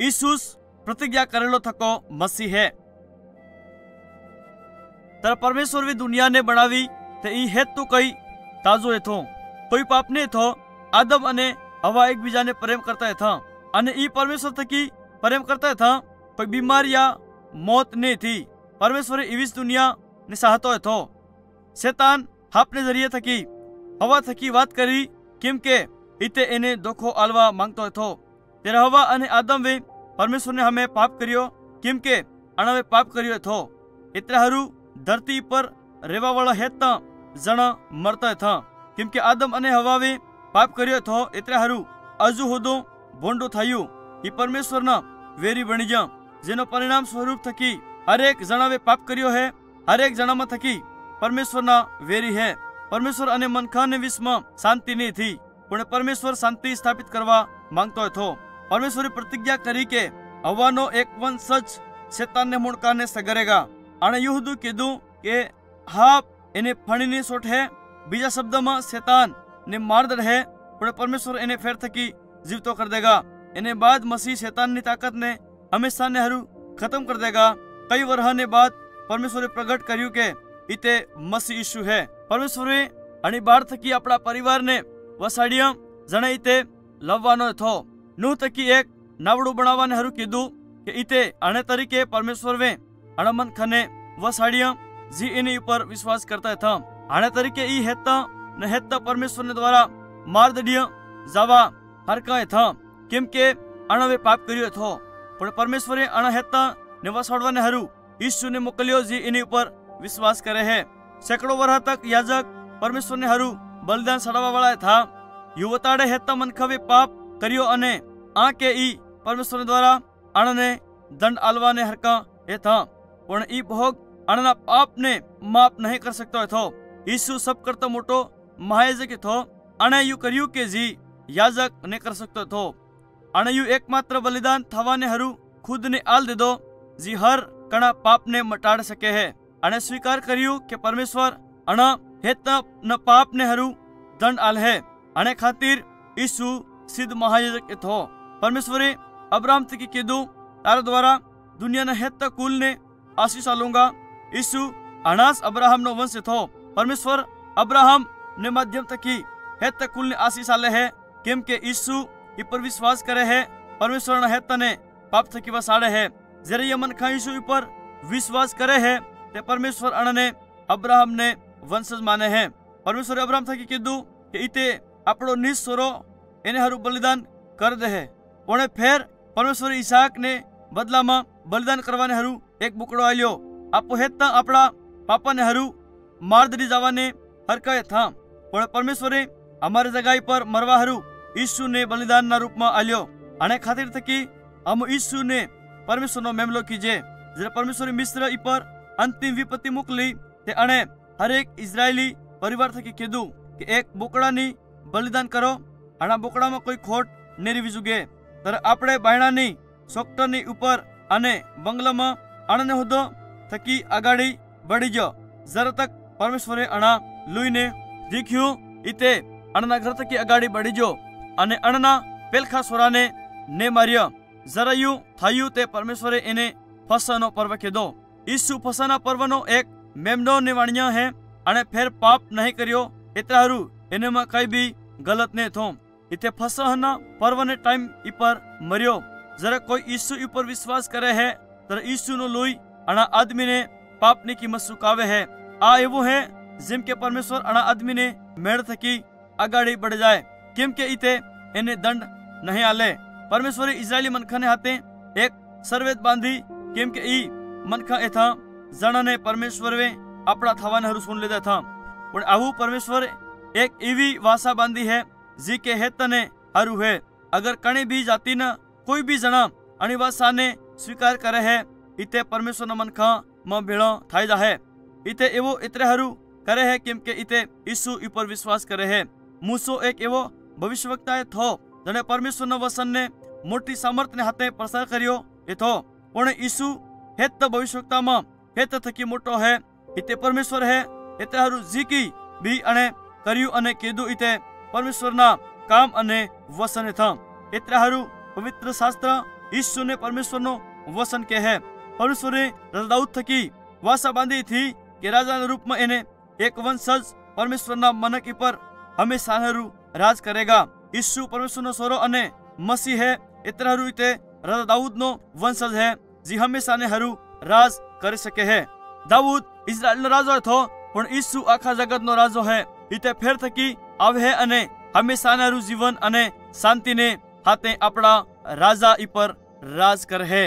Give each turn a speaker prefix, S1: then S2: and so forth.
S1: ઈસુસ પ્રતિજ્ઞા કરેલો થકો મસી હે ત્યારે પરમેશ્વરે દુનિયાને બનાવી તે ઈ હેતુ કઈ તાજો હતો કોઈ પાપને થો આદમ અને હવા એકબીજાને પ્રેમ કરતા હતા અને ઈ પરમેશ્વર થકી પ્રેમ કરતા હતા કોઈ બીમારી યા મોત ને થી પરમેશ્વરે એવી જ દુનિયા ને ચાહતો હતો શેતાન હાપને જરીએ થકી હવા થકી વાત કરી કેમ કે ઈતે એને દોખો આલવા માંગતો હતો ત્યારે હવા અને આદમે પરમેશ્વરને હમે પાપ કર્યો કેમ કે અણવે પાપ કર્યો હતો એટલે હારું ધરતી પર રહેવાવાળા હેત જણ મરતા હતા કેમ કે આદમ અને હવાવે પાપ કર્યો હતો એટલે હારું હજુ હુદું ભોંડું થયું એ પરમેશ્વરના વેરી બની જા જેનો પરિણામ સ્વરૂપ થકી હરેક જણાવે પાપ કર્યો હે હરેક જણામાં થકી પરમેશ્વરના વેરી હે પરમેશ્વર અને મનખાને વિશ્વમાં શાંતિ નહીં થી પણ પરમેશ્વર શાંતિ સ્થાપિત કરવા માંગતો હતો પરમેશ્વરે પ્રતિજ્ઞા કરી કે હવાનો એક વંશજ શેતાનને મુણકાને સગરેગા આણે યુહદું કીધું કે હા એને ફણીની સોટ હે બીજા શબ્દમાં શેતાન ને માર્દ રહે પણ પરમેશ્વર એને ફેર થકી જીવતો કર દેગા એને બાદ મસીહ શેતાનની તાકાતને હંમેશાને હરું ખતમ કર દેગા કઈ વરહને બાદ પરમેશ્વરે પ્રગટ કર્યું કે ઈતે મસીહ ઈસુ હે પરમેશ્વરે અણી બાર થકી આપણા પરિવારને વસાડ્યા જણે ઈતે લવવાનો થો નું થકી એક નાવડું બનાવવાને હરું કીધું કે ઈતે અણે તરીકે પરમેશ્વર વે અણમન ખને વસાડ્યા જી એની ઉપર વિશ્વાસ કરતા હતા આણે તરીકે ઈ હેતા ને હેતા પરમેશ્વરને દ્વારા માર્દડીય જવા હરકાય થા કેમ કે અણવે પાપ કર્યો હતો પણ પરમેશ્વરે અણ હેતા ને વસાડવાને હરું ઈસુને મોકલ્યો જે એની ઉપર વિશ્વાસ કરે હે સેંકડો વર્ષ તક યાજક પરમેશ્વરને હરું બલિદાન ચડાવવા વાળા થા યુવતાડે હેતા મનખવે પાપ કર્યો અને આ કે ઈ પરમેશ્વર દ્વારા અણને દંડ આલવાને હરકા હેથા પણ ઈ ભોગ અણના પાપને માફ નહીં કરી શકતો હતો ઈસુ સબ કરતો મોટો મહાયજક હતો અણે યુ કર્યું કે જી યાજક ને કરી શકતો હતો અણે યુ એકમાત્ર બલિદાન થવાને હરું ખુદને આલ દીધો જી હર કણા પાપને મટાડ શકે હે અણે સ્વીકાર કર્યું કે પરમેશ્વર અણ હેત ન પાપને હરું દંડ આલ હે અણે ખાતીર ઈસુ सिद्ध महायजक ಎತ್ ಹೋ परमेश्वरे अब्राम तक के दो तारा द्वारा दुनिया ने हेत्ता कुल ने आशीष लूँगा ईसु अनास अब्राहम नो वंश थो। परमेश्वर अब्राहम ने माध्यम तक की हेत्ता कुल ने आशीष आले है। केम के ईसु ई पर विश्वास करे है। परमेश्वर ने हेत्ता ने पाप तक की वसाड़े है। जरे ये मन खा यीशु पर विश्वास करे है, ते परमेश्वर अन ने अब्राहम ने वंशज माने है। परमेश्वर अब्राहम तक की दो के इते अपनो निज इन्हें बलिदान कर दे पे फिर परमेश्वर ईसाक ने बदला में बलिदान करने एक बुकड़ो आलो आपूहेत अपना पापा ने हरू मारदी जावा ने हरकाया था पर परमेश्वरे अमार जगह पर मरवा हरू ईसु ने बलिदान ना रूप में आलो आने खातिर थकी हम ईसु ने परमेश्वर नो मेमलो कीजे। जरे परमेश्वर मिश्र ई अंतिम विपत्ति मुकली ते अने हर एक इजरायली परिवार थकी कीधु कि एक बुकड़ा ने बलिदान करो। આના બોકડામાં કોઈ ખોટ નેરવી જુગે ત્યારે આપણે બાયણાની સોક્ટરની ઉપર અને બંગલામાં અણને હોદ્દો થકી આગાડી બળી ગયો જરા તક પરમેશ્વરે અણા લુઈને દીખ્યું ઈતે અણના ઘર થકી અગાડી બળી ગયો અને અણના પેલખા સોરાને ને માર્યા જરાયું થયું તે પરમેશ્વરે એને ફસાનો પર્વ કીધો ઈસુ ફસાના પર્વનો એક મેમનો ને વાણ્યા હે અને ફેર પાપ નહીં કર્યો એટલે હારું એનેમાં કઈ બી ગલત ને થો इथे पर्व ने टाइम इपर मरियो। जरा कोई ईसु ऊपर विश्वास करे है, तर ईसु नो लोई अना आदमी ने पाप ने की मत सुकावे है। आ एवो है, जिम के परमेश्वर अना आदमी ने मेड़ थकी अगाड़ी बढ़ जाए, किम के इते इन्हें दंड नहीं आले। परमेश्वर इजरायली मनखा ने हाथे एक सर्वेत बांधी, किम के ई मनखा एथा जणा ने परमेश्वर वे अपना थवाने हरु सुन लेता था। और आवू परमेश्वर एक ईवी वासा बांधी है એવી વાસા બાંધી હે જી કે હે તને હારું હે અગર કણી બી જાતિના કોઈ બી જણા અણી વાસાને સ્વીકાર કરે હે ઈતે પરમેશ્વરના મનખા માં ભેળો થાય જાહે ઈતે એવો ઇતરે હારું કરે હે કેમ કે ઈતે ઈસુ ઉપર વિશ્વાસ કરે હે મૂસો એક એવો ભવિષ્યવક્તાએ થો જેણે પરમેશ્વરના વસનને મોટી સામર્થ્યને હાથે પ્રસાર કર્યો એ થો પણ ઈસુ હેત ભવિષ્યવક્તામાં હેત થકી મોટો હે ઈતે પરમેશ્વર હે એટલે હારું ઝીકી બી અને કર્યું અને કીધું ઈતે परमेश्वर न काम वसन पवित्र शास्त्र ईश्वर ने परमेश्वर नो वसन के है परमेश्वर ने राजा दाऊद वासा बांधी थी कि राजा रूप में इन्हें एक वंशज परमेश्वर न मन की पर हमेशा नरू राज करेगा। ईश्वर परमेश्वर नो सोरो अने मसी है इतना राजा दाऊद नो वंशज है, जी हमेशा ने हरु राज कर सके है। दाऊद इसराइल राजा थो पर ईश्वर आखा जगत नो राजो है। ઇતે ફેર થકી આવે હે અને હંમેશા હારું જીવન અને શાંતિને હાથે આપણા રાજા ઈ પર રાજ કરે હે